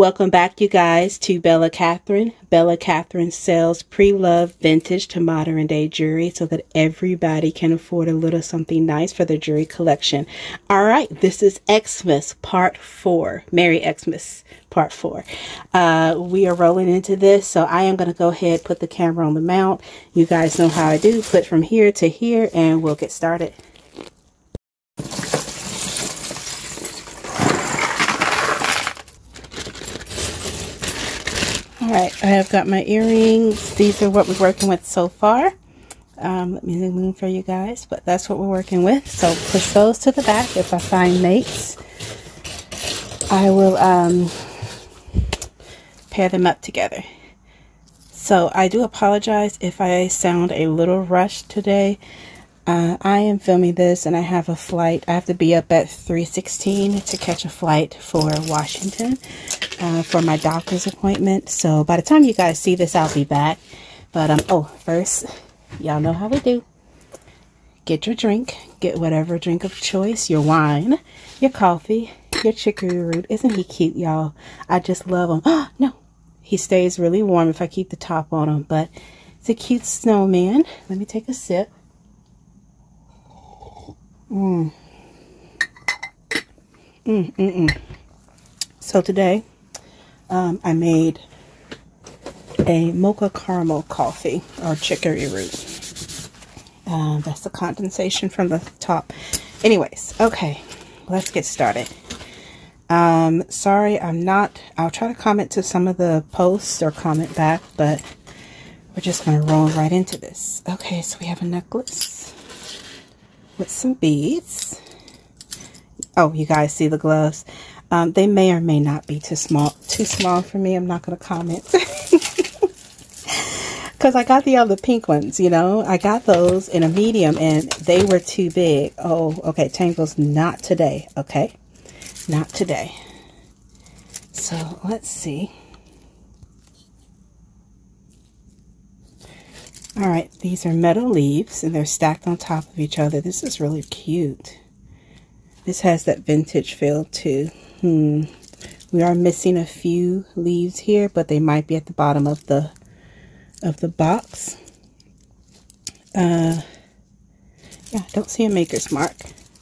Welcome back, you guys, to Belle Kathryne. Belle Kathryne sells pre-loved vintage to modern day jewelry so that everybody can afford a little something nice for their jewelry collection. All right, this is Xmas Part 4. Merry Xmas Part 4. Uh, we are rolling into this, so I am going to go ahead put the camera on the mount. You guys know how I do. Put from here to here, and we'll get started. All right, I have got my earrings. These are what we're working with so far. Um, let me zoom in for you guys, but that's what we're working with. So push those to the back. If I find mates, I will um, pair them up together. So I do apologize if I sound a little rushed today. Uh, I am filming this and I have a flight. I have to be up at 3.16 to catch a flight for Washington uh, for my doctor's appointment. So by the time you guys see this, I'll be back. But, um, oh, first, y'all know how we do. Get your drink. Get whatever drink of choice. Your wine, your coffee, your chicory root. Isn't he cute, y'all? I just love him. Oh, no. He stays really warm if I keep the top on him. But it's a cute snowman. Let me take a sip. Mm. Mm, mm, mm. So today, um, I made a mocha caramel coffee or chicory root. Uh, that's the condensation from the top. Anyways, okay, let's get started. Um, sorry, I'm not, I'll try to comment to some of the posts or comment back, but we're just going to roll right into this. Okay, so we have a necklace with some beads. Oh, you guys see the gloves? Um, they may or may not be too small. Too small for me. I'm not going to comment. Because I got the other pink ones, you know. I got those in a medium and they were too big. Oh, okay. Tangles, not today. Okay. Not today. So, let's see. All right, these are metal leaves and they're stacked on top of each other. This is really cute. This has that vintage feel too. Hmm. We are missing a few leaves here, but they might be at the bottom of the of the box. Uh, yeah, don't see a maker's mark.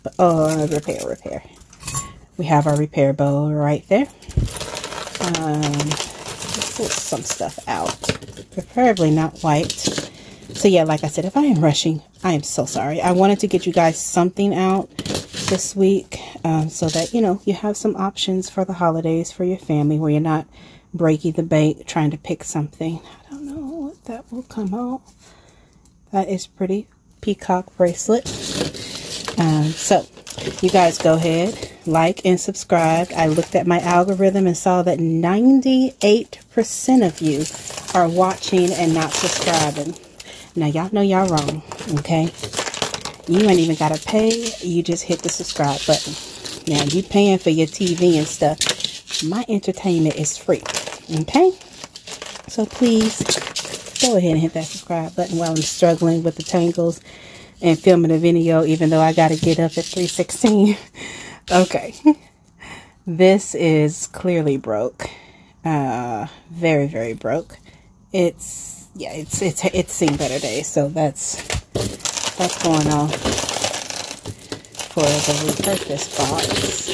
But, oh, repair, repair. We have our repair bow right there. Um, let's pull some stuff out. Preferably not white. So yeah, like I said, if I am rushing, I am so sorry. I wanted to get you guys something out this week um, so that, you know, you have some options for the holidays for your family where you're not breaking the bank trying to pick something. I don't know what that will come out. That is pretty peacock bracelet. Um, so you guys go ahead, like and subscribe. I looked at my algorithm and saw that 98% of you are watching and not subscribing. Now, y'all know y'all wrong, okay? You ain't even got to pay. You just hit the subscribe button. Now, you paying for your TV and stuff. My entertainment is free, okay? So, please, go ahead and hit that subscribe button while I'm struggling with the tangles and filming a video, even though I got to get up at 316. okay. This is clearly broke. Uh, very, very broke. It's yeah, it's it's it's seen better days. So that's that's going off for the repurchase box.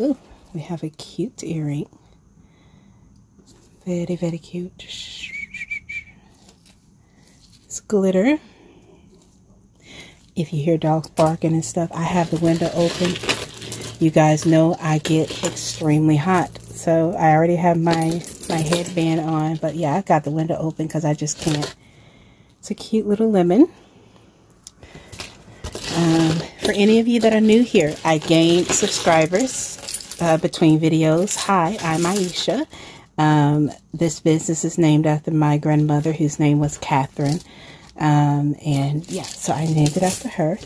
Ooh, we have a cute earring. Very, very cute. It's glitter. If you hear dogs barking and stuff, I have the window open. You guys know I get extremely hot so I already have my, my headband on. But yeah, I've got the window open because I just can't. It's a cute little lemon. Um, for any of you that are new here, I gained subscribers uh, between videos. Hi, I'm Aisha. Um, this business is named after my grandmother, whose name was Catherine. Um, and yeah, so I named it after her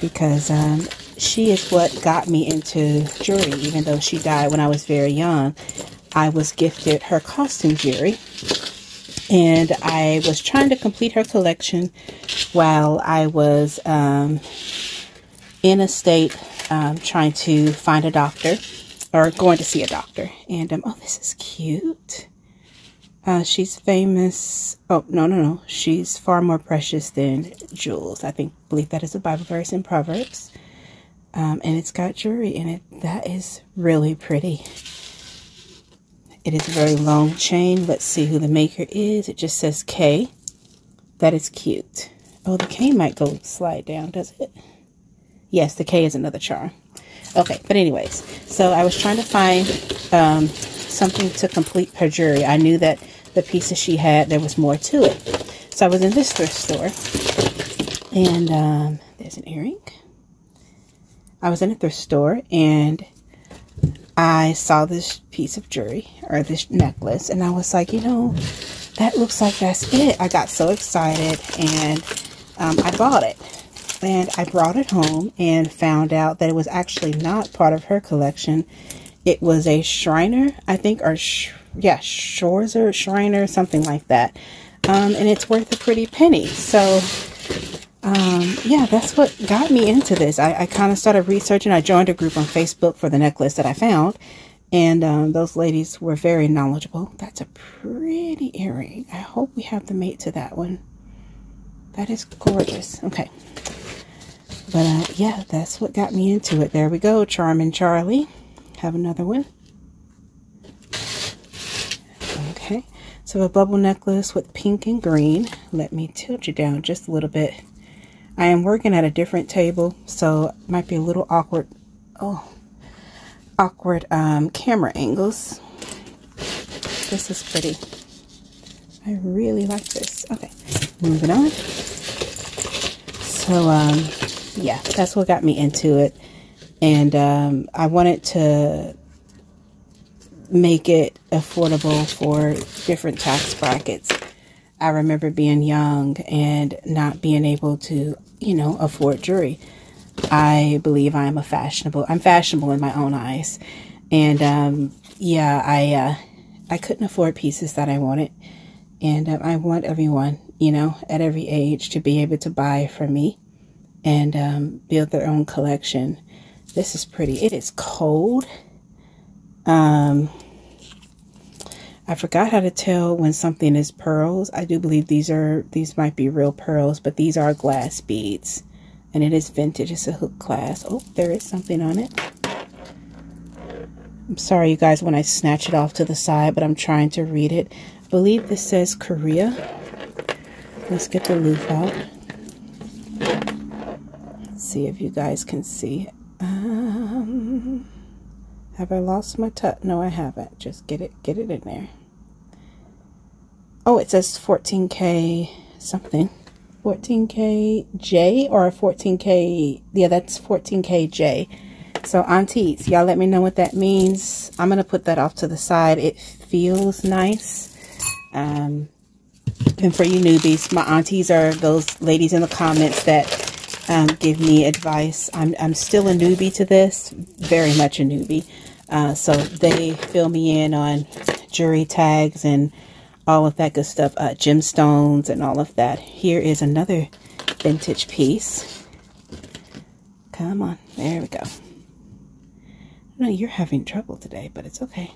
because um, she is what got me into jewelry, even though she died when I was very young. I was gifted her costume jewelry, and I was trying to complete her collection while I was um, in a state um, trying to find a doctor or going to see a doctor. And, um, oh, this is cute. Uh, she's famous. Oh, no, no, no. She's far more precious than jewels. I think, believe that is a Bible verse in Proverbs. Um, and it's got jewelry in it. That is really pretty. It is a very long chain. Let's see who the maker is. It just says K. That is cute. Oh, the K might go slide down, does it? Yes, the K is another charm. Okay, but anyways, so I was trying to find um, something to complete her jewelry. I knew that the pieces she had, there was more to it. So I was in this thrift store, and um, there's an earring. I was in a thrift store, and I saw this piece of jewelry, or this necklace, and I was like, you know, that looks like that's it. I got so excited, and um, I bought it. And I brought it home and found out that it was actually not part of her collection. It was a Schreiner, I think, or sh yeah, Schwarzer, Schreiner, something like that. Um, and it's worth a pretty penny. So, um, yeah, that's what got me into this. I, I kind of started researching. I joined a group on Facebook for the necklace that I found. And um, those ladies were very knowledgeable. That's a pretty earring. I hope we have the mate to that one. That is gorgeous. Okay. But uh, yeah, that's what got me into it. There we go. Charming Charlie. Have another one. Okay. So a bubble necklace with pink and green. Let me tilt you down just a little bit. I am working at a different table, so it might be a little awkward. Oh, awkward um, camera angles. This is pretty. I really like this. Okay, moving on. So, um, yeah, that's what got me into it. And um, I wanted to make it affordable for different tax brackets. I remember being young and not being able to, you know, afford jewelry. I believe I am a fashionable, I'm fashionable in my own eyes. And, um, yeah, I, uh, I couldn't afford pieces that I wanted. And um, I want everyone, you know, at every age to be able to buy from me and um, build their own collection. This is pretty. It is cold. Um, I forgot how to tell when something is pearls. I do believe these are, these might be real pearls, but these are glass beads. And it is vintage. It's a hook class. Oh, there is something on it. I'm sorry, you guys, when I snatch it off to the side, but I'm trying to read it. I believe this says Korea. Let's get the loop out. Let's see if you guys can see. Um, have I lost my touch? No, I haven't. Just get it, get it in there. Oh, it says 14K something. 14K J or 14K, yeah, that's 14K J. So aunties, y'all let me know what that means. I'm going to put that off to the side. It feels nice. Um, and for you newbies, my aunties are those ladies in the comments that um, give me advice. I'm, I'm still a newbie to this, very much a newbie. Uh, so they fill me in on jewelry tags and all of that good stuff, uh, gemstones and all of that. Here is another vintage piece. Come on, there we go. Know you're having trouble today, but it's okay.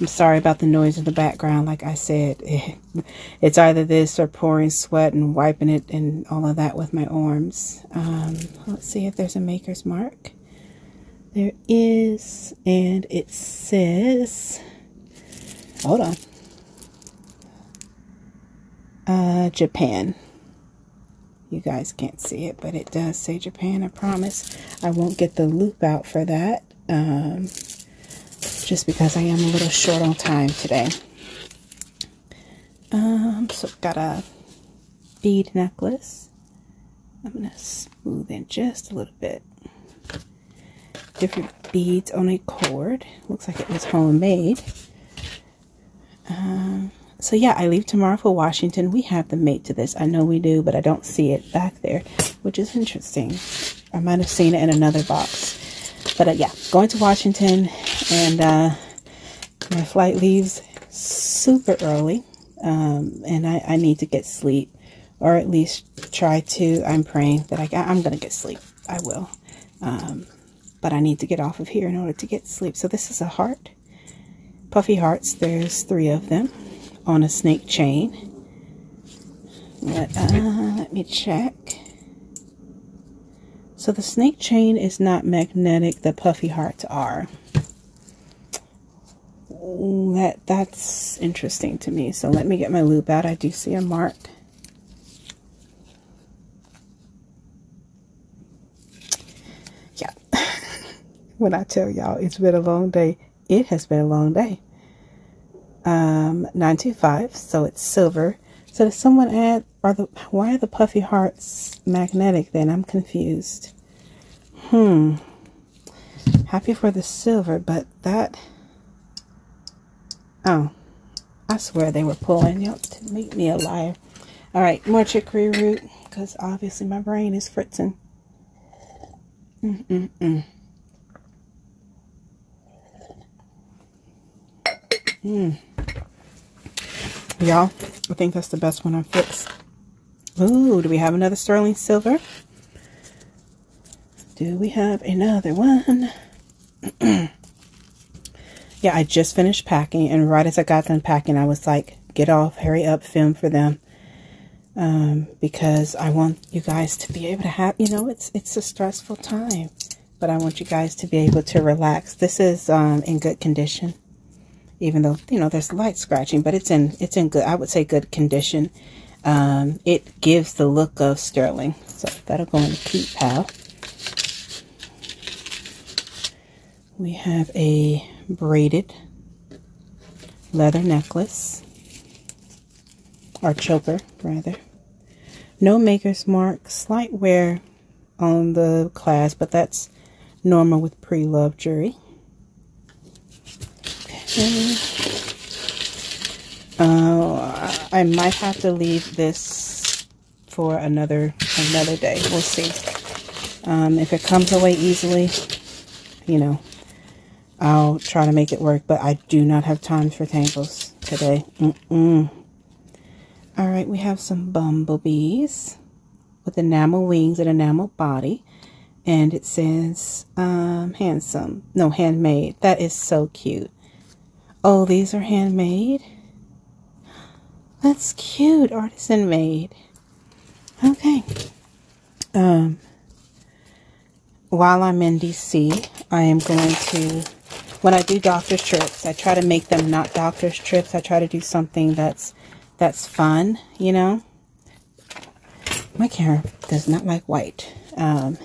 I'm sorry about the noise in the background. Like I said, it, it's either this or pouring sweat and wiping it and all of that with my arms. Um, let's see if there's a maker's mark. There is, and it says, hold on, uh, Japan. You guys can't see it, but it does say Japan, I promise. I won't get the loop out for that. Um, just because I am a little short on time today. Um, so got a bead necklace. I'm going to smooth in just a little bit. Different beads on a cord. Looks like it was homemade. Um, so yeah, I leave tomorrow for Washington. We have the mate to this. I know we do, but I don't see it back there, which is interesting. I might have seen it in another box. But uh, yeah, going to Washington and uh, my flight leaves super early um, and I, I need to get sleep or at least try to. I'm praying that I, I'm going to get sleep. I will. Um, but I need to get off of here in order to get sleep. So this is a heart. Puffy hearts, there's three of them on a snake chain. But, uh, let me check. So the snake chain is not magnetic. The puffy hearts are. That That's interesting to me. So let me get my loop out. I do see a mark. Yeah. When I tell y'all it's been a long day, it has been a long day. Um, 925, so it's silver. So does someone add, are the, why are the puffy hearts magnetic then? I'm confused. Hmm. Happy for the silver, but that, oh, I swear they were pulling Y'all to make me a liar. All right, more chicory root, because obviously my brain is fritzing. Mm-mm-mm. Mm. Y'all, I think that's the best one I fixed. Ooh, do we have another sterling silver? Do we have another one? yeah, I just finished packing, and right as I got done packing, I was like, get off, hurry up, film for them. Um, because I want you guys to be able to have, you know, it's it's a stressful time, but I want you guys to be able to relax. This is um, in good condition even though you know there's light scratching but it's in it's in good I would say good condition. Um, it gives the look of sterling. So that'll go in the keep pile we have a braided leather necklace. Or choker rather. No maker's mark slight wear on the clasp but that's normal with pre-love jewelry uh, I might have to leave this for another another day. We'll see. Um, if it comes away easily, you know, I'll try to make it work. But I do not have time for tangles today. Mm -mm. All right, we have some bumblebees with enamel wings and enamel body. And it says, um, handsome. No, handmade. That is so cute. Oh, these are handmade? That's cute. Artisan made. Okay. Um, while I'm in DC, I am going to, when I do doctor's trips, I try to make them not doctor's trips. I try to do something that's, that's fun, you know. My camera does not like white. Um,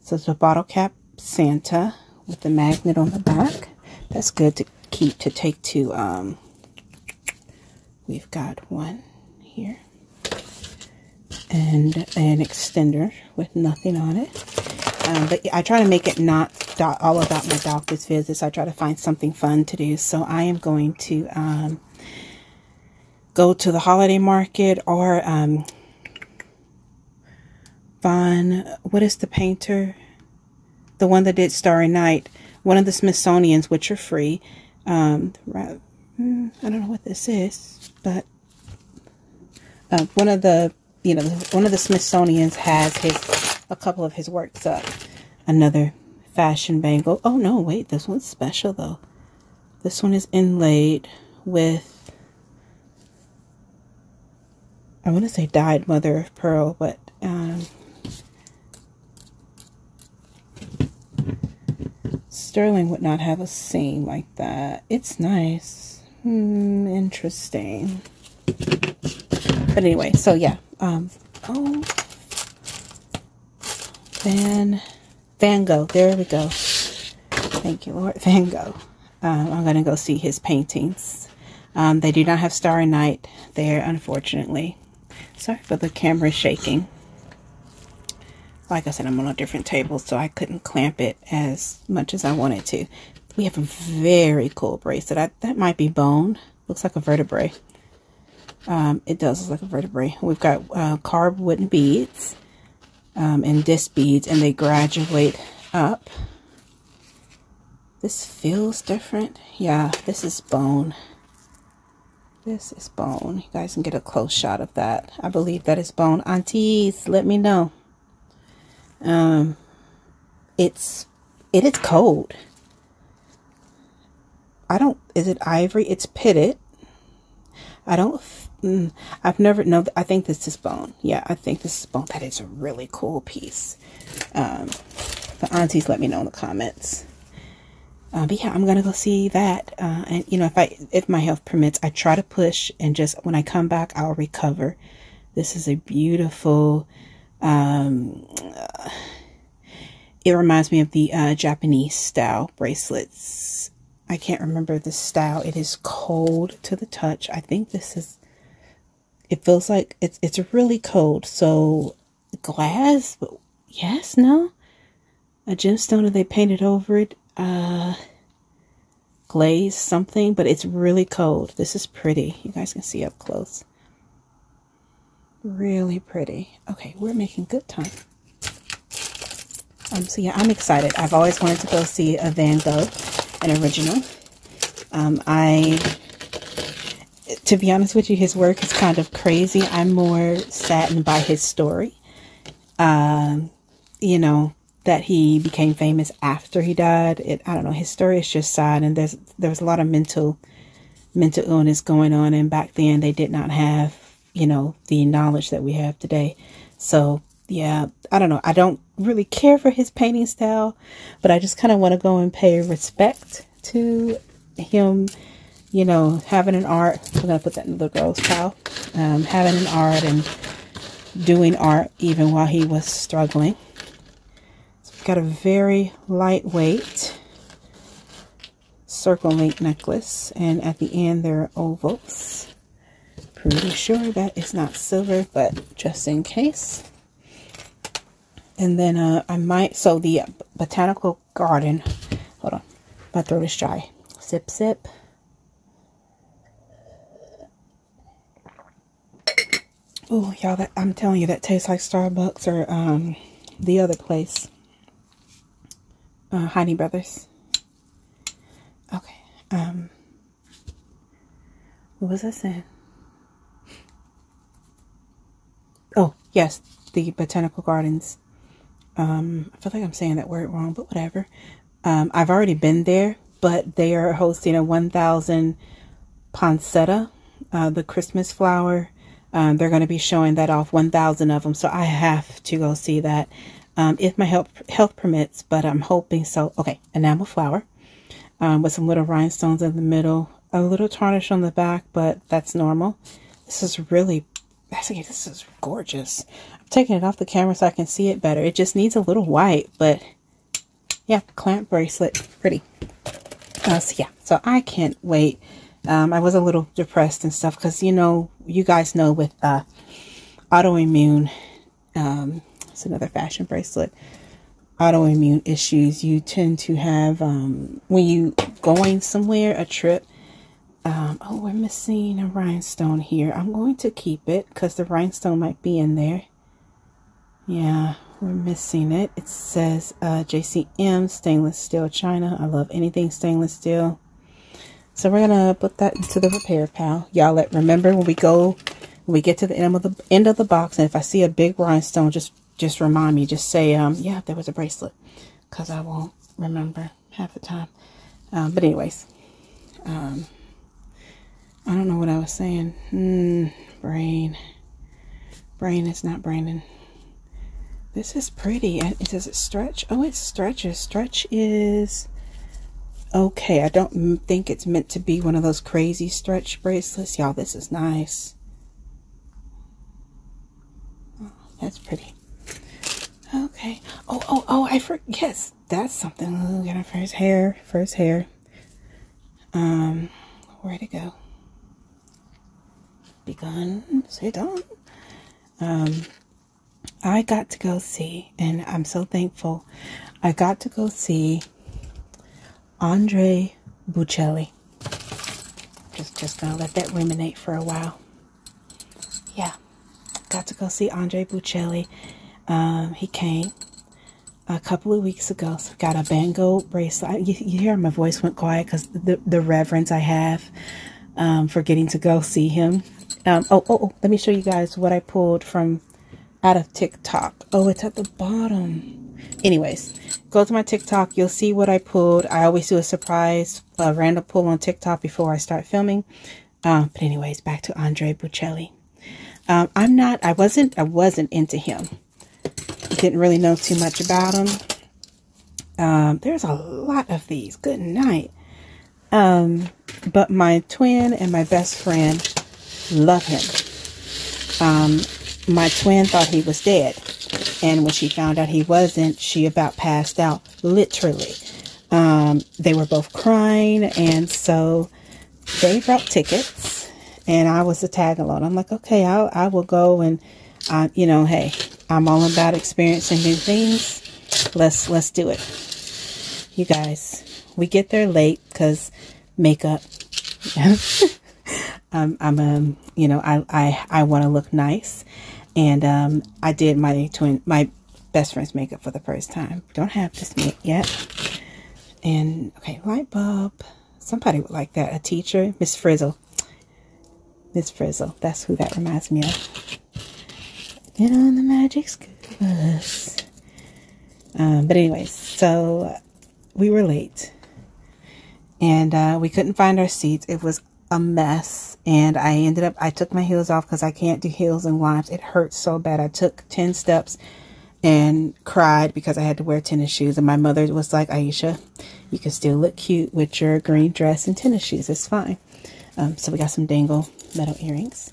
so it's a bottle cap Santa with the magnet on the back. That's good to keep to take to, um, we've got one here and an extender with nothing on it. Um, but I try to make it not all about my doctor's visits. I try to find something fun to do. So I am going to um, go to the holiday market or um, Von, what is the painter? The one that did Starry Night. One of the Smithsonian's, which are free. Um, hmm, I don't know what this is, but uh, one of the, you know, one of the Smithsonian's has his, a couple of his works up. Another fashion bangle. Oh, no, wait, this one's special, though. This one is inlaid with, I want to say dyed mother of pearl, but um, Sterling would not have a seam like that. It's nice. Hmm, interesting. But anyway, so yeah. Um, oh, Van, Van Gogh. There we go. Thank you, Lord. Van Gogh. Um, I'm going to go see his paintings. Um, they do not have Starry Night there, unfortunately. Sorry for the camera shaking like I said, I'm on a different table, so I couldn't clamp it as much as I wanted to. We have a very cool bracelet. I, that might be bone. Looks like a vertebrae. Um, it does look like a vertebrae. We've got uh, carved wooden beads um, and disc beads, and they graduate up. This feels different. Yeah, this is bone. This is bone. You guys can get a close shot of that. I believe that is bone. Aunties, let me know. Um, it's it is cold. I don't, is it ivory? It's pitted. I don't, mm, I've never, no, I think this is bone. Yeah, I think this is bone. That is a really cool piece. Um, the aunties let me know in the comments. Uh, but yeah, I'm gonna go see that. Uh, and you know, if I if my health permits, I try to push, and just when I come back, I'll recover. This is a beautiful. Um, it reminds me of the uh, Japanese style bracelets. I can't remember the style. It is cold to the touch. I think this is. It feels like it's it's really cold. So glass, but yes, no. A gemstone, and they painted over it uh, glaze something, but it's really cold. This is pretty. You guys can see up close. Really pretty. Okay, we're making good time. Um, so yeah, I'm excited. I've always wanted to go see a Van Gogh, an original. Um, I, to be honest with you, his work is kind of crazy. I'm more saddened by his story. Um, you know, that he became famous after he died. It I don't know. His story is just sad, and there's there was a lot of mental mental illness going on, and back then they did not have you know the knowledge that we have today. So yeah, I don't know. I don't really care for his painting style, but I just kind of want to go and pay respect to him. You know, having an art. I'm gonna put that in the girls' pile. Um, having an art and doing art even while he was struggling. So we've Got a very lightweight circle link necklace. And at the end, there are ovals. Pretty sure that is not silver, but just in case. And then uh, I might, so the Botanical Garden, hold on, my throat is dry. Sip, sip. Oh, y'all, that I'm telling you, that tastes like Starbucks or um, the other place uh, Honey Brothers. Okay. Um, what was I saying? Oh, yes, the Botanical Gardens. Um, I feel like I'm saying that word wrong, but whatever. Um, I've already been there, but they are hosting a 1000 poinsettia, uh, the Christmas flower. Um, they're going to be showing that off, 1,000 of them. So I have to go see that um, if my health, health permits, but I'm hoping so. Okay, enamel flower um, with some little rhinestones in the middle, a little tarnish on the back, but that's normal. This is really, this is gorgeous. I'm taking it off the camera so I can see it better. It just needs a little white, but yeah, clamp bracelet, pretty. Uh, so yeah, so I can't wait. Um, I was a little depressed and stuff because, you know, you guys know with uh, autoimmune, um, it's another fashion bracelet. Autoimmune issues. You tend to have, um, when you going somewhere, a trip. Um, oh, we're missing a rhinestone here. I'm going to keep it because the rhinestone might be in there. Yeah, we're missing it. It says uh, JCM stainless steel China. I love anything stainless steel. So we're gonna put that into the repair pal. Y'all let remember when we go when we get to the end of the end of the box and if I see a big rhinestone, just just remind me, just say, um, yeah, there was a bracelet, because I won't remember half the time. Um, but anyways, um, I don't know what I was saying. Mm, brain. Brain is not braining. This is pretty. Does it stretch? Oh, it stretches. Stretch is okay. I don't think it's meant to be one of those crazy stretch bracelets. Y'all, this is nice. That's pretty. Okay. Oh, oh, oh, I forget. Yes, that's something. Look at first hair. First hair. Um, where to go? Begun. Sit down. Um, I got to go see, and I'm so thankful. I got to go see Andre Bocelli. Just, just gonna let that ruminate for a while. Yeah, got to go see Andre Bocelli um, he came a couple of weeks ago. So got a Van Gogh bracelet. You, you hear my voice went quiet because the, the reverence I have um, for getting to go see him. Um, oh, oh, oh, let me show you guys what I pulled from out of TikTok. Oh, it's at the bottom. Anyways, go to my TikTok. You'll see what I pulled. I always do a surprise, a random pull on TikTok before I start filming. Um, but anyways, back to Andre Bocelli. Um, I'm not, I wasn't, I wasn't into him. Didn't really know too much about him. Um, there's a lot of these. Good night. Um, but my twin and my best friend love him. Um, my twin thought he was dead. And when she found out he wasn't, she about passed out, literally. Um, they were both crying. And so they brought tickets. And I was a tag along. I'm like, okay, I'll, I will go. And, uh, you know, hey, I'm all about experiencing new things. Let's, let's do it you guys. We get there late because makeup. I'm, um, you know, I, I, I want to look nice. And, um, I did my twin, my best friend's makeup for the first time. Don't have this yet. And, okay, light bulb. Somebody would like that. A teacher, Miss Frizzle. Miss Frizzle. That's who that reminds me of. Get on the magic school bus. Um, but anyways, so we were late and uh, we couldn't find our seats. It was a mess. And I ended up, I took my heels off because I can't do heels and Lymes. It hurt so bad. I took 10 steps and cried because I had to wear tennis shoes. And my mother was like, Aisha, you can still look cute with your green dress and tennis shoes. It's fine. Um, so we got some dangle metal earrings.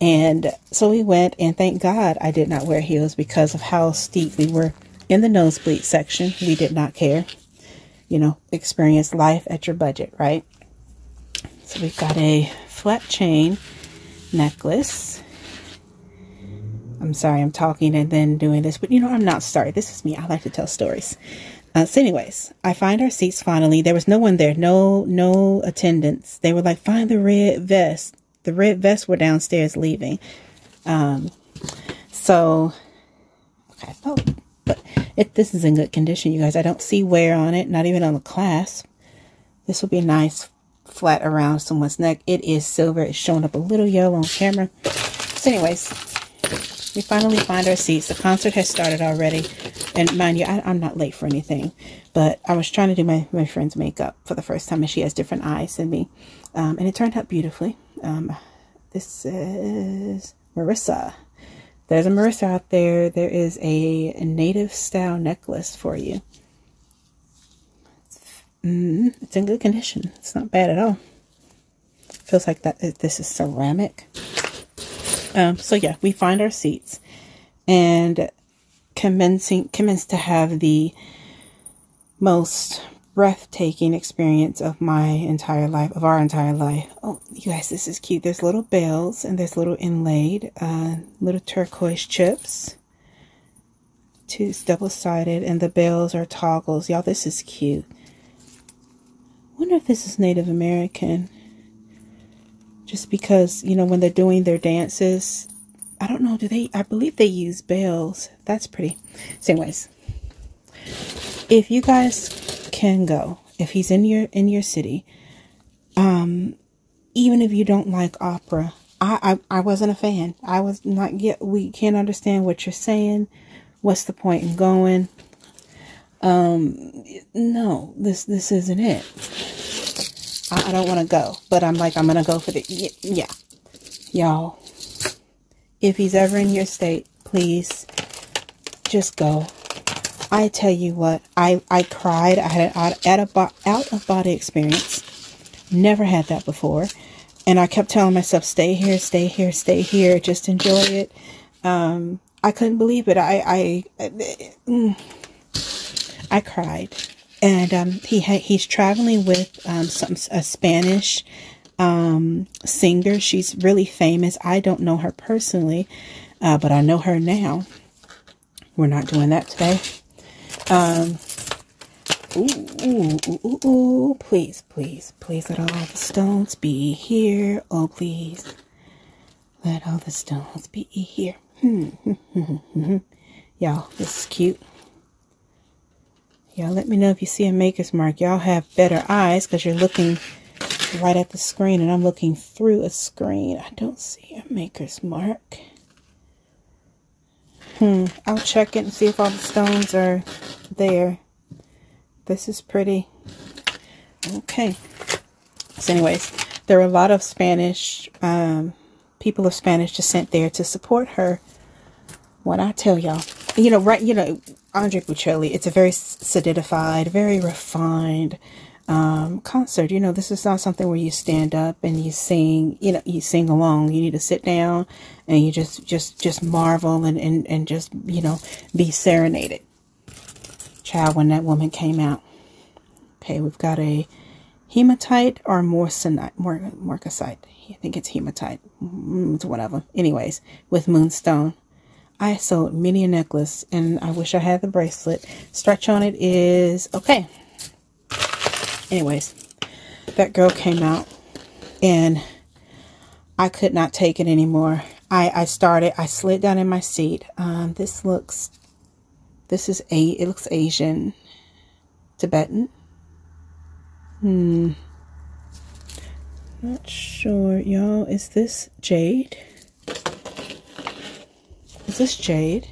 And so we went, and thank God I did not wear heels because of how steep we were in the nosebleed section. We did not care you know, experience life at your budget, right? So we've got a flat chain necklace. I'm sorry, I'm talking and then doing this, but you know, I'm not sorry. This is me. I like to tell stories. Uh, so anyways, I find our seats finally. There was no one there, no, no attendance. They were like, find the red vest. The red vests were downstairs leaving. Um, so, okay, oh, but if this is in good condition, you guys, I don't see wear on it, not even on the clasp. This will be nice flat around someone's neck. It is silver. It's showing up a little yellow on camera. So anyways, we finally find our seats. The concert has started already. And mind you, I, am not late for anything. But I was trying to do my, my friend's makeup for the first time. And she has different eyes than me. Um, and it turned out beautifully. Um, this is Marissa there's a Marissa out there. There is a native style necklace for you. Mm, it's in good condition. It's not bad at all. Feels like that. This is ceramic. Um, so yeah, we find our seats and commencing commence to have the most breathtaking experience of my entire life, of our entire life. Oh, you guys, this is cute. There's little bells and there's little inlaid, uh, little turquoise chips. Two double-sided and the bells are toggles. Y'all, this is cute. Wonder if this is Native American. Just because, you know, when they're doing their dances, I don't know, do they, I believe they use bells. That's pretty. So anyways, if you guys can go if he's in your in your city. Um, even if you don't like opera, I, I I wasn't a fan. I was not yet. We can't understand what you're saying. What's the point in going? Um, no, this this isn't it. I, I don't want to go, but I'm like I'm gonna go for the yeah, y'all. If he's ever in your state, please just go. I tell you what, I, I cried. I had an out, out, of, out of body experience. Never had that before. And I kept telling myself, stay here, stay here, stay here. Just enjoy it. Um, I couldn't believe it. I, I, I, I cried. And um, he he's traveling with um, some a Spanish um, singer. She's really famous. I don't know her personally, uh, but I know her now. We're not doing that today. Um, ooh, ooh, ooh, ooh, please, please, please let all the stones be here. Oh, please. Let all the stones be here. Y'all, this is cute. Y'all let me know if you see a maker's mark. Y'all have better eyes because you're looking right at the screen and I'm looking through a screen. I don't see a maker's mark. Hmm, I'll check it and see if all the stones are there. This is pretty. Okay. So anyways, there were a lot of Spanish, um, people of Spanish descent there to support her. What I tell y'all, you know, right, you know, Andre Bocelli, it's a very solidified, very refined um, concert. You know, this is not something where you stand up and you sing, you know, you sing along. You need to sit down and you just, just, just marvel and, and, and just, you know, be serenaded. Child, when that woman came out. Okay, we've got a hematite or morcinite, mor marcasite. I think it's hematite. Mm, it's them. Anyways, with moonstone. I sold many a necklace and I wish I had the bracelet. Stretch on it is okay. Anyways, that girl came out and I could not take it anymore. I, I started, I slid down in my seat. Um, this looks, this is a, it looks Asian, Tibetan. Hmm. Not sure, y'all. Is this jade? Is this jade?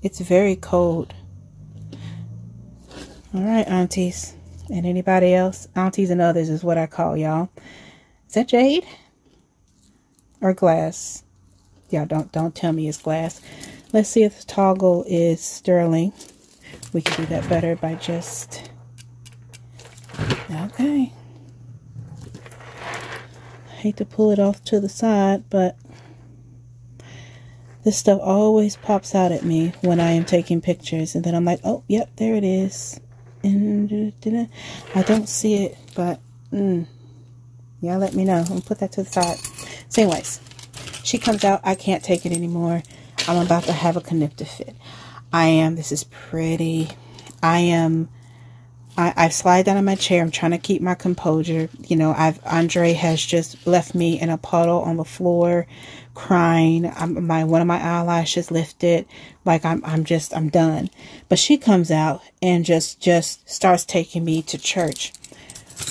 It's very cold. All right, aunties. And anybody else? Aunties and others is what I call y'all. Is that jade? Or glass? Yeah, don't don't tell me it's glass. Let's see if the toggle is sterling. We can do that better by just Okay. I hate to pull it off to the side, but this stuff always pops out at me when I am taking pictures. And then I'm like, oh, yep, there it is. And I don't see it, but mm, yeah, let me know. I'm put that to the side. So anyways, she comes out. I can't take it anymore. I'm about to have a conniptive fit. I am. This is pretty. I am I, I slide down in my chair. I'm trying to keep my composure. You know, I've Andre has just left me in a puddle on the floor, crying. I'm, my one of my eyelashes lifted, like I'm I'm just I'm done. But she comes out and just just starts taking me to church.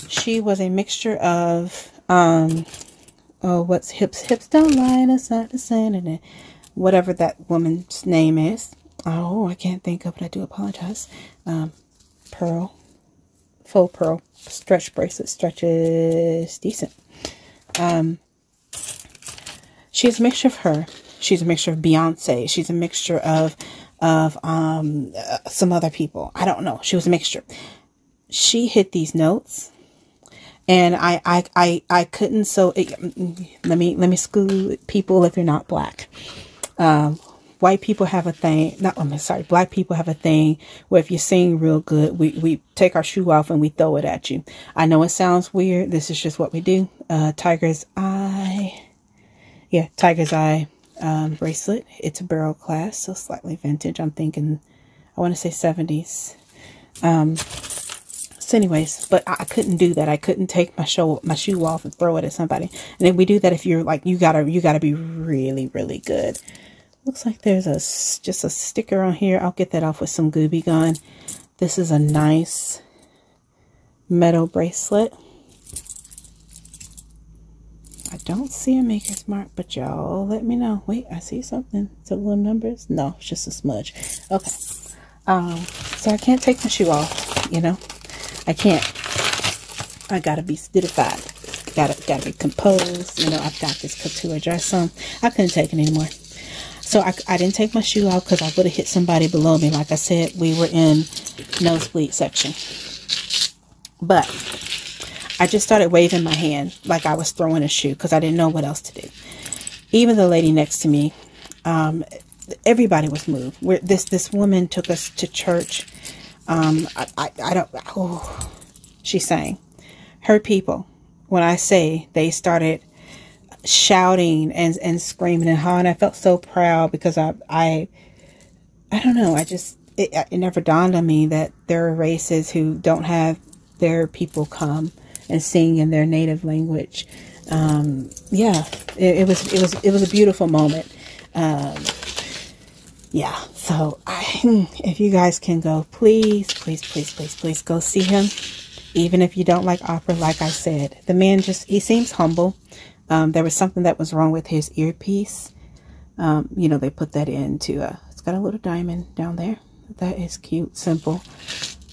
She was a mixture of um oh what's hips hips don't lie that's not the same and whatever that woman's name is. Oh, I can't think of it. I do apologize. Um, Pearl faux pearl stretch bracelet stretches decent. Um, she's a mixture of her. She's a mixture of Beyonce. She's a mixture of of um, uh, some other people. I don't know. She was a mixture. She hit these notes, and I I I, I couldn't. So it, let me let me school people if you're not black. Um, white people have a thing, not, I'm sorry, black people have a thing where if you sing real good, we, we take our shoe off and we throw it at you. I know it sounds weird. This is just what we do. Uh, Tiger's Eye. Yeah, Tiger's Eye um, bracelet. It's a barrel class, so slightly vintage. I'm thinking, I want to say 70s. Um, so anyways, but I couldn't do that. I couldn't take my show my shoe off and throw it at somebody. And then we do that if you're like you gotta you gotta be really really good. Looks like there's a just a sticker on here. I'll get that off with some Gooby Gun. This is a nice metal bracelet. I don't see a maker's mark, but y'all let me know. Wait, I see something. Little numbers. No, it's just a smudge. Okay. Um, so I can't take my shoe off, you know. I can't. I gotta be stidified. Gotta gotta be composed. You know, I've got this couture dress on. I couldn't take it anymore. So I, I didn't take my shoe off because I would have hit somebody below me. Like I said, we were in nosebleed section. But I just started waving my hand like I was throwing a shoe because I didn't know what else to do. Even the lady next to me, um, everybody was moved. We're, this this woman took us to church. Um, I, I, I don't. Oh, she sang. Her people. When I say they started shouting and, and screaming and hollering. I felt so proud because I, I, I don't know. I just, it, it never dawned on me that there are races who don't have their people come and sing in their native language. Um, yeah, it, it, was, it was, it was a beautiful moment. Um, yeah, so I, if you guys can go, please, please, please, please, please go see him. Even if you don't like opera, like I said, the man just, he seems humble. Um, there was something that was wrong with his earpiece. Um, you know, they put that into, uh, it's got a little diamond down there. That is cute, simple,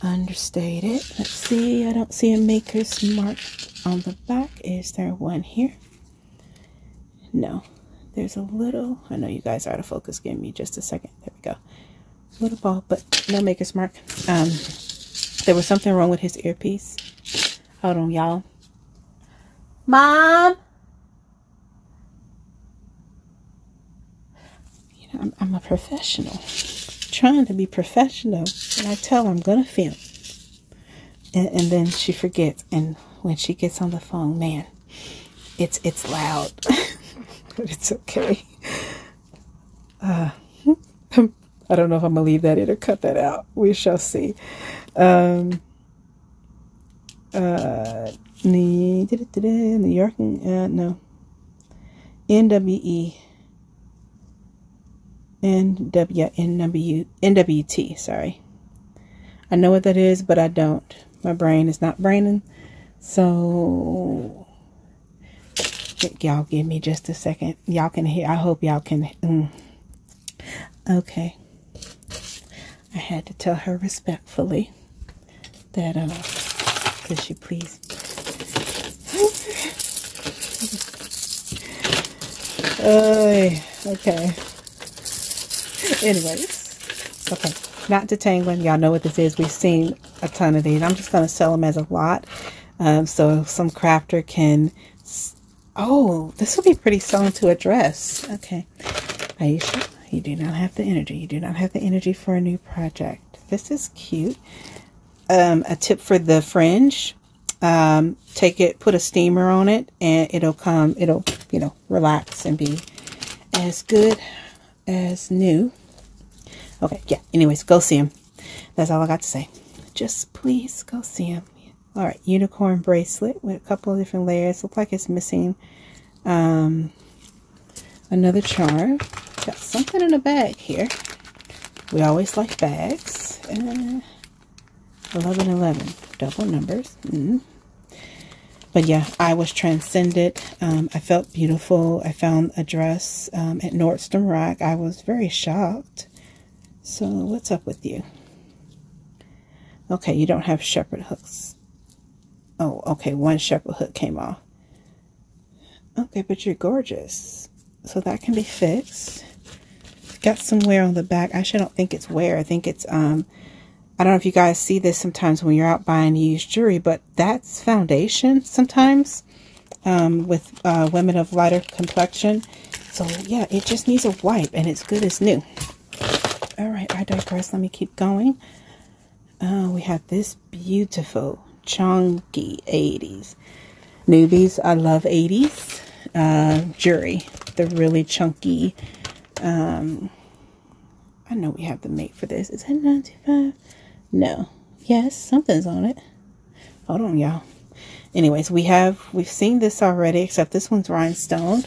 understated. Let's see, I don't see a maker's mark on the back. Is there one here? No, there's a little, I know you guys are out of focus. Give me just a second. There we go. Little ball, but no maker's mark. Um, there was something wrong with his earpiece. Hold on, y'all. Mom? You know, I'm, I'm a professional. Trying to be professional. And I tell her I'm going to film. And, and then she forgets. And when she gets on the phone, man, it's it's loud. but it's okay. Uh, I don't know if I'm going to leave that in or cut that out. We shall see. Um, uh, New York, uh, no. NWE. NW, NW, NWT, sorry. I know what that is, but I don't. My brain is not braining. So, y'all give me just a second. Y'all can hear. I hope y'all can. Mm. Okay. I had to tell her respectfully that, uh, could she please? okay. Anyways, okay. Not detangling. Y'all know what this is. We've seen a ton of these. I'm just going to sell them as a lot. Um, so some crafter can... Oh, this will be pretty selling to a dress. Okay. Aisha, you do not have the energy. You do not have the energy for a new project. This is cute. Um, a tip for the fringe. Um, take it, put a steamer on it, and it'll come, it'll, you know, relax and be as good as new. Okay, yeah. Anyways, go see him. That's all I got to say. Just please go see him. All right, unicorn bracelet with a couple of different layers. Look like it's missing um, another charm. Got something in a bag here. We always like bags. Uh, 11, 11. Double numbers. Mm. But yeah, I was transcended. Um, I felt beautiful. I found a dress um, at Nordstrom Rack. I was very shocked. So what's up with you? Okay, you don't have shepherd hooks. Oh, okay, one shepherd hook came off. Okay, but you're gorgeous. So that can be fixed. Got some wear on the back. Actually, I don't think it's wear. I think it's, um, I don't know if you guys see this sometimes when you're out buying used jewelry, but that's foundation sometimes um, with uh, women of lighter complexion. So yeah, it just needs a wipe and it's good as new. All right, I digress. Let me keep going. Uh, we have this beautiful chunky 80s. Newbies, I love 80s uh, jewelry. The really chunky. Um, I know we have the mate for this. Is that 95? No. Yes, something's on it. Hold on, y'all. Anyways, we have, we've seen this already, except this one's rhinestone.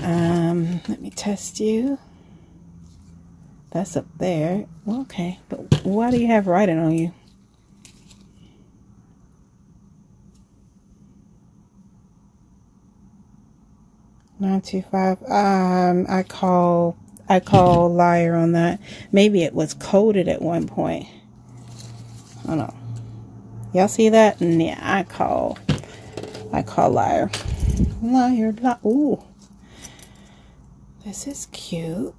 Um, let me test you. That's up there. Well, okay, but why do you have writing on you? Nine two five. Um, I call I call liar on that. Maybe it was coded at one point. I don't know. Y'all see that? Yeah, I call. I call liar. Liar, liar. Ooh. This is cute.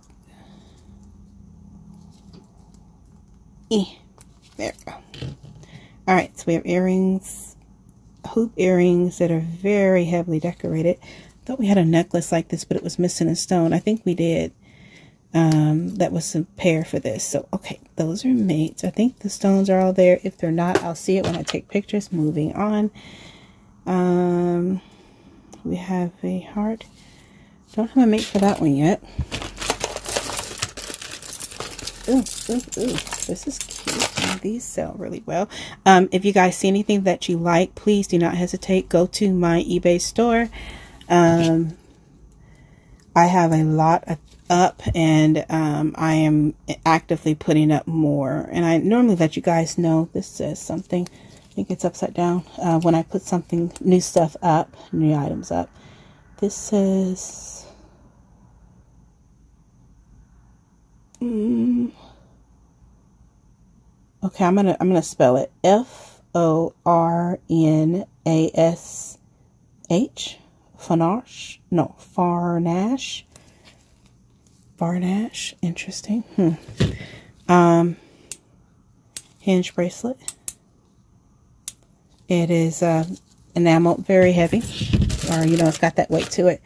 Eh. There we go. Alright, so we have earrings, hoop earrings that are very heavily decorated. I Thought we had a necklace like this, but it was missing a stone. I think we did. Um, that was a pair for this. So, okay, those are mates. I think the stones are all there. If they're not, I'll see it when I take pictures. Moving on. Um, we have a heart. Don't have a mate for that one yet. Ooh, ooh, ooh. This is cute. these sell really well. Um, if you guys see anything that you like, please do not hesitate. Go to my eBay store. Um, I have a lot up and um, I am actively putting up more. And I normally let you guys know this says something. I think it's upside down. Uh, when I put something, new stuff up, new items up. This says Mm. Okay, I'm gonna I'm gonna spell it F O R N A S H. Fanash. No, Farnash. Farnash. Interesting. Hmm. Um, hinge bracelet. It is uh, enameled, very heavy, or you know, it's got that weight to it.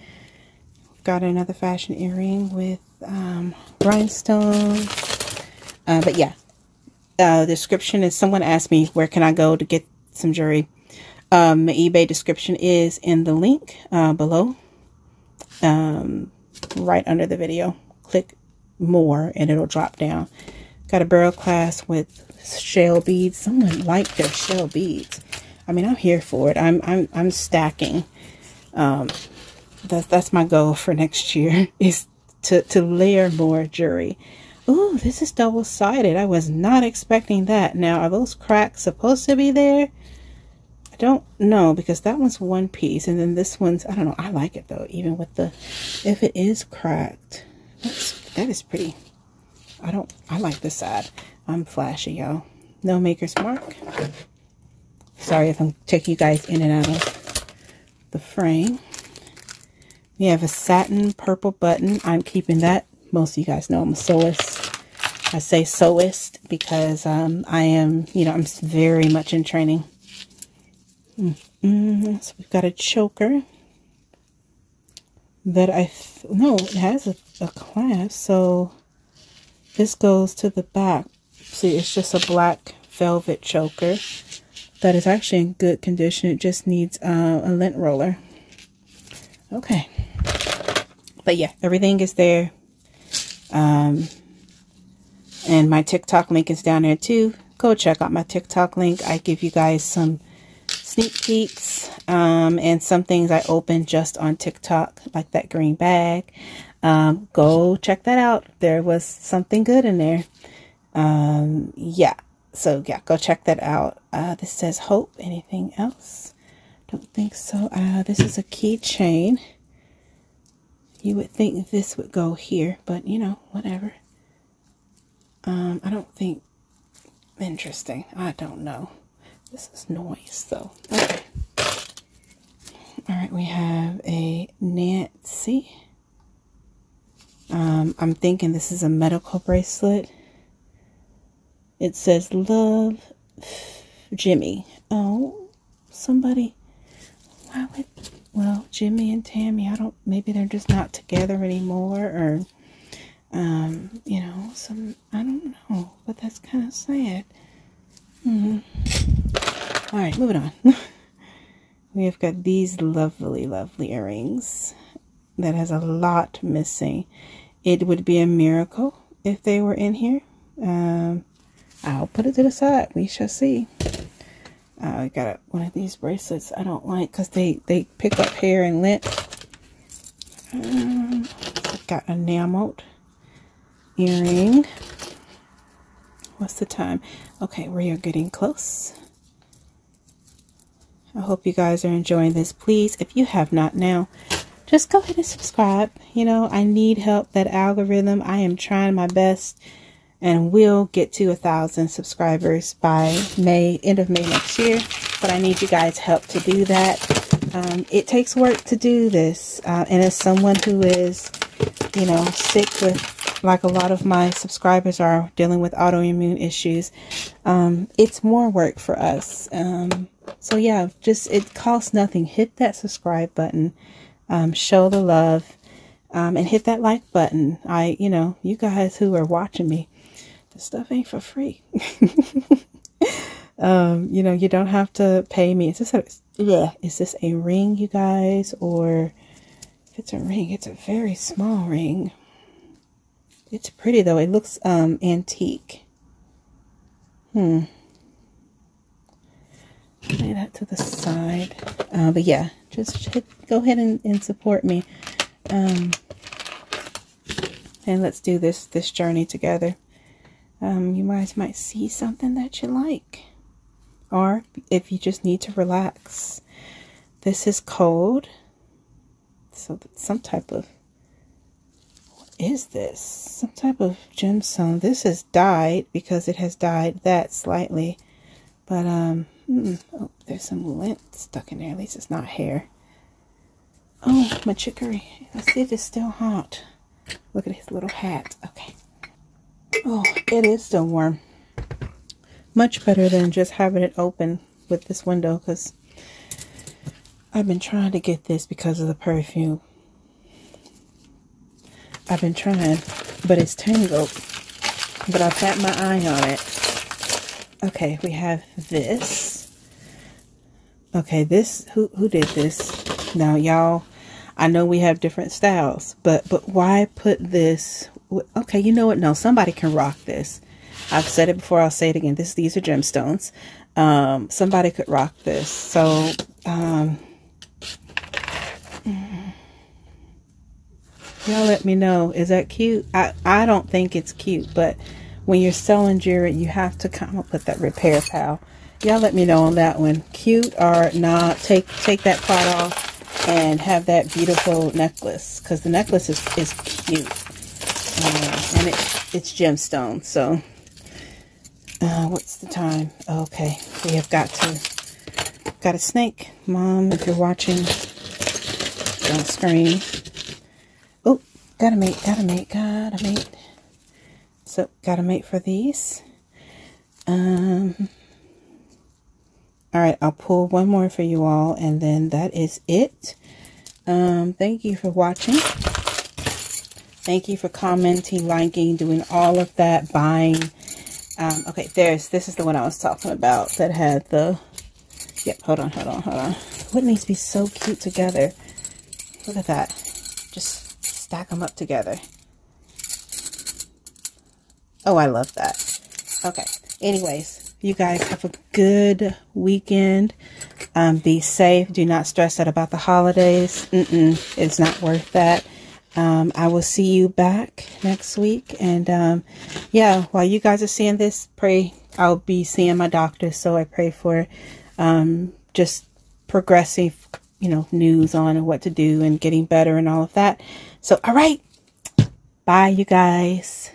Got another fashion earring with um, rhinestones. Uh, but yeah, uh, description is someone asked me where can I go to get some jewelry. Um, my eBay description is in the link uh, below, um, right under the video. Click more and it'll drop down. Got a barrel class with shell beads. Someone liked their shell beads. I mean, I'm here for it. I'm I'm I'm stacking. Um, that's that's my goal for next year is to to layer more jewelry. Ooh, this is double sided. I was not expecting that. Now, are those cracks supposed to be there? I don't know because that one's one piece and then this one's I don't know. I like it though, even with the if it is cracked. That's that is pretty. I don't I like this side. I'm flashy, y'all. No maker's mark. Sorry if I'm taking you guys in and out of the frame. We have a satin purple button. I'm keeping that. Most of you guys know I'm a sewist. I say sewist because um, I am, you know, I'm very much in training. Mm -hmm. So we've got a choker that I, no, it has a, a clasp. So this goes to the back. See, it's just a black velvet choker that is actually in good condition. It just needs uh, a lint roller. Okay. But yeah, everything is there. Um, and my TikTok link is down there too. Go check out my TikTok link. I give you guys some sneak peeks um, and some things I opened just on TikTok, like that green bag. Um, go check that out. There was something good in there. Um, yeah so yeah, go check that out. Uh, this says Hope. Anything else? Don't think so. Uh, this is a keychain. You would think this would go here, but you know, whatever. Um, I don't think interesting. I don't know. This is noise though. Okay. All right, we have a Nancy. Um, I'm thinking this is a medical bracelet. It says, Love Jimmy. Oh, somebody. Why would. Well, Jimmy and Tammy, I don't. Maybe they're just not together anymore, or. Um, you know, some. I don't know. But that's kind of sad. Hmm. All right, moving on. we have got these lovely, lovely earrings that has a lot missing. It would be a miracle if they were in here. Um, I'll put it to the side. We shall see. I got one of these bracelets I don't like because they, they pick up hair and lint. Um, got enameled earring. What's the time? Okay, we are getting close. I hope you guys are enjoying this. Please, if you have not now, just go ahead and subscribe. You know, I need help. That algorithm, I am trying my best and we'll get to a thousand subscribers by May, end of May next year. But I need you guys' help to do that. Um, it takes work to do this. Uh, and as someone who is, you know, sick with, like a lot of my subscribers are dealing with autoimmune issues, um, it's more work for us. Um, so yeah, just, it costs nothing. Hit that subscribe button. Um, show the love. Um, and hit that like button. I, you know, you guys who are watching me, this stuff ain't for free. um, you know, you don't have to pay me. Is this a yeah? Is this a ring, you guys, or if it's a ring, it's a very small ring. It's pretty though. It looks um antique. Hmm. Lay that to the side. Uh, but yeah, just hit, go ahead and, and support me. Um, and let's do this this journey together um, you guys might see something that you like. Or if you just need to relax. This is cold. So some type of, What is this? Some type of gemstone. This has dyed because it has dyed that slightly. But, um, mm, oh, there's some lint stuck in there. At least it's not hair. Oh, my chicory. Let's see if it's still hot. Look at his little hat. Okay. Oh, it is still warm. Much better than just having it open with this window because I've been trying to get this because of the perfume. I've been trying, but it's tangled. But I've had my eye on it. Okay, we have this. Okay, this, who, who did this? Now, y'all, I know we have different styles, but, but why put this? Okay, you know what? No, somebody can rock this. I've said it before. I'll say it again. This, these are gemstones. Um, somebody could rock this. So, um, y'all let me know. Is that cute? I, I don't think it's cute, but when you're selling jewelry, you have to come up with that repair pal. Y'all let me know on that one. Cute or not. Take take that part off and have that beautiful necklace because the necklace is, is cute. Uh, and it, it's gemstone. So, uh, what's the time? Okay, we have got to, got a snake. Mom, if you're watching, don't scream. Oh, gotta mate, gotta mate, gotta mate. So, gotta mate for these. Um, all right, I'll pull one more for you all, and then that is it. Um, thank you for watching. Thank you for commenting, liking, doing all of that, buying. Um, okay, there's, this is the one I was talking about that had the, yep, hold on, hold on, hold on. Wouldn't these be so cute together? Look at that. Just stack them up together. Oh, I love that. Okay. Anyways, you guys have a good weekend. Um, be safe. Do not stress out about the holidays. Mm -mm, it's not worth that. Um, I will see you back next week. And um, yeah, while you guys are seeing this, pray. I'll be seeing my doctor. So I pray for um, just progressive, you know, news on what to do and getting better and all of that. So, all right. Bye, you guys.